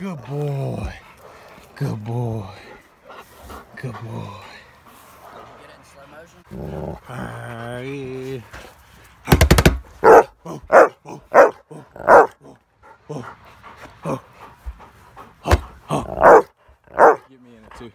Good boy. Good boy. Good boy. Oh. Hey. Oh, oh, oh, oh, oh, oh. Get me in it too.